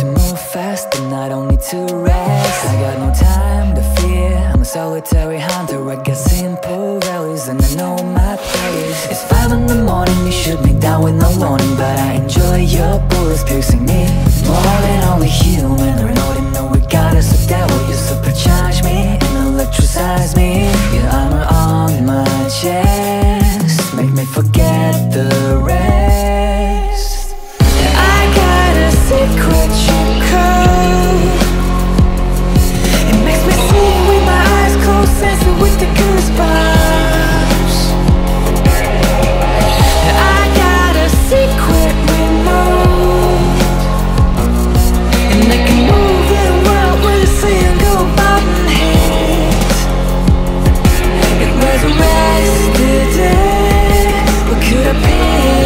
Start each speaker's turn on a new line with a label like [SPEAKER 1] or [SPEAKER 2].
[SPEAKER 1] to move fast and I don't need to rest. I got no time to fear. I'm a solitary hunter. I got simple values and I know my place time in the morning You shoot me down in the morning, But I enjoy your bullets piercing me. More than only human Or not know no got us a devil. You supercharge me and electricize me. Your armor on my chest Make me forget away